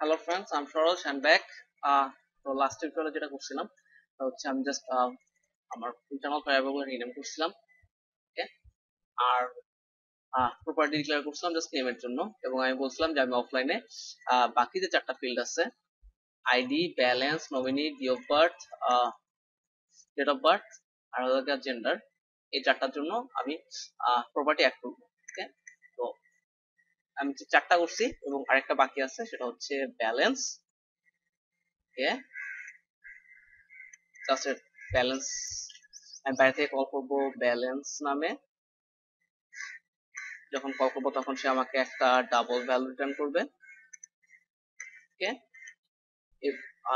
Hello friends am Saroj and back তো last টিউটোরিয়ালে যেটা করছিলাম, তা হচ্ছে আমি জাস্ট আমার ইন্টারনাল ভ্যারিয়েবল রিনেম করছিলাম ওকে আর প্রপার্টি ডিক্লেয়ার করছিলাম জাস্ট নেমের জন্য, এবং আমি বলছিলাম যে আমি অফলাইনে বাকি যে চারটা ফিল্ড আছে ID balance nominee D of birth date of birth R gender এই চারটার জন্য আমি প্রপার্টি অ্যাড করব ওকে আমি চারটা করছি এবং আরেকটা বাকি আছে, সেটা হচ্ছে ব্যালেন্স ওকে ব্যালেন্স আমি বাইরে থেকে কল করব ব্যালেন্স নামে। যখন কল করব তখন সে আমাকে একটা ডাবল ভ্যালু রিটার্ন করবে। ওকে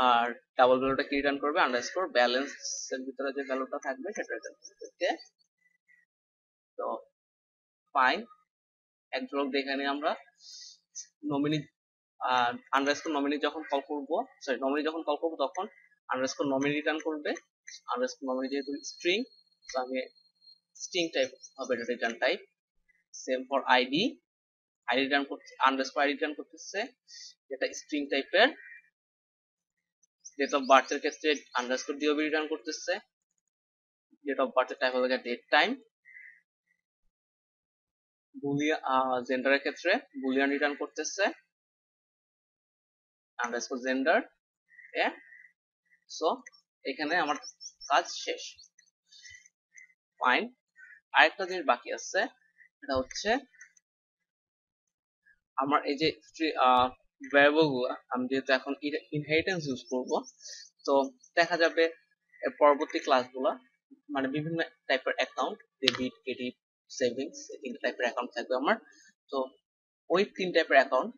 আর ডাবল ভ্যালুটা কি রিটার্ন করবে? আন্ডারস্কোর ব্যালেন্স এর ভিতরে যে ভ্যালুটা থাকবে, সেটা রিটার্ন করবে। ওকে তো ফাইন এক ঝলক দেখে আমরা নমিনি আন্ডারস্কোর নমিনি যখন কল করব সরি নমিনি যখন কল করব তখন আন্ডারস্কোর নমিনি রিটার্ন করবে। আন্ডারস্কোর নমিনি যেহেতু স্ট্রিং তো আমি স্ট্রিং টাইপ হবে return type same for ID ID return করতে আন্ডারস্কোর আইডি রিটার্ন করতেছে, যেটা স্ট্রিং টাইপের ডেট অফ বার্থের ক্ষেত্রে আন্ডারস্কোর ডিওবি রিটার্ন করতেছে ডেট অফ বার্থের টাইপ হবে ডেট টাইম জেন্ডারের ক্ষেত্রে বুলিয়ান রিটার্ন করতেছে। আন্ডারস্কোর জেন্ডার সো এখানে আমার কাজ শেষ। ফাইন আরেকটা জিনিস বাকি আছে এটা হচ্ছে আমার এই যে ভ্যারিয়েবলগুলো আমি যেহেতু এখন ইনহেরিটেন্স ইউজ করব, তো দেখা যাবে পরবর্তী ক্লাসগুলো মানে বিভিন্ন টাইপের অ্যাকাউন্ট ডেবিট ক্রেডিট সেভিংস তিন টাইপের অ্যাকাউন্ট থাকবে আমার। তো ওই তিন টাইপের অ্যাকাউন্ট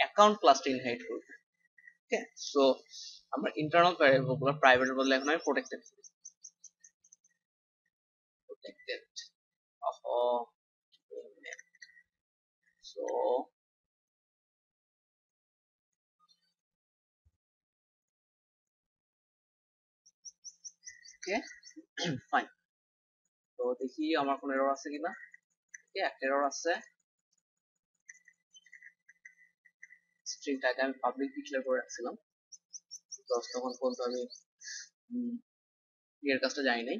অ্যাকাউন্ট ক্লাসটা ইনহেরিট করবে ওকে সো আমরা ইন্টারনাল ভ্যারিয়েবলগুলো প্রাইভেট বদলে এখন আমি protected protected of so okay fine তো দেখি আমার কোনো এরর আছে কিনা। একটা এরর আছে। স্ট্রিংটাকে আমি পাবলিক ডিক্লেয়ার করে রাখছিলাম। বিকজ তখন পর্যন্ত আমি এর কাজটা জানি নাই।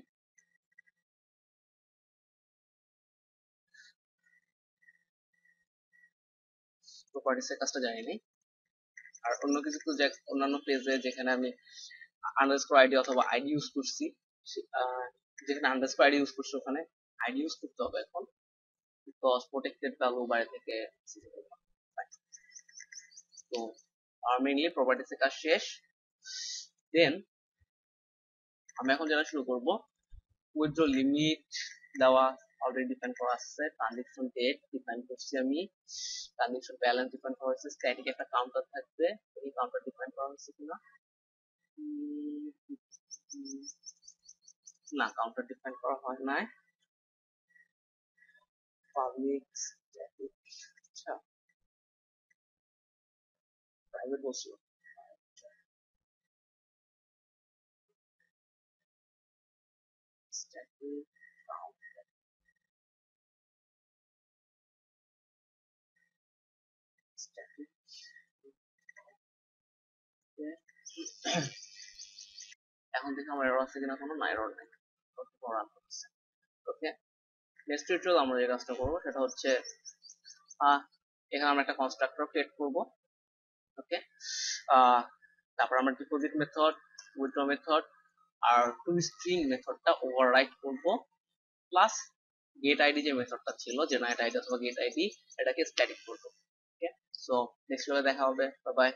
প্রপার্টিসের কাজটা জানি নাই। আর অন্য কিছু অন্যান্য পেজে যেখানে আমি আন্ডারস্কোর আইডি অথবা আইডি ইউজ করছি যেখানে আন্ডারস্কোর আইডি ইউজ করছি ওখানে আইডি ইউজ করতে হবে এখন বিকজ প্রোটেক্টেড ভ্যালু বাইরে থেকে তো আর মেইনলি প্রপার্টিসের কাজ শেষ। দেন আমি এখন যেটা শুরু করব উইথড্র লিমিট দেওয়া অলরেডি ডিফাইন করা আছে ট্রানজেকশন ডেট ডিফাইন করছি আমি ট্রানজেকশন ব্যালেন্স ডিফাইন করা হয়েছে স্ট্যাটিক একটা কাউন্টার থাকবে, এই কাউন্টার ডিফাইন করা হয়েছে কিনা? না কাউন্টার ডিফাইন করা হয় নাই। পাবলিক স্ট্যাটিক আচ্ছা প্রাইভেট বলছিল static এখন থেকে আমার এরর আছে কিনা কোনো না এরর নেই। নেক্সট টিউটোরিয়াল আমরা যে কাজটা করব সেটা হচ্ছে এখানে আমরা একটা কনস্ট্রাক্টর ক্রিয়েট করব। ওকে তারপর আমরা ডিপোজিট মেথড উইথড্র মেথড আর টু স্ট্রিং মেথডটা ওভাররাইট করব প্লাস গেট আইডি যে মেথডটা ছিল জেনারেট আইডি অথবা গেট আইডি এটাকে স্ট্যাটিক করব। ওকে সো নেক্সট ভিডিওতে দেখা হবে। Bye bye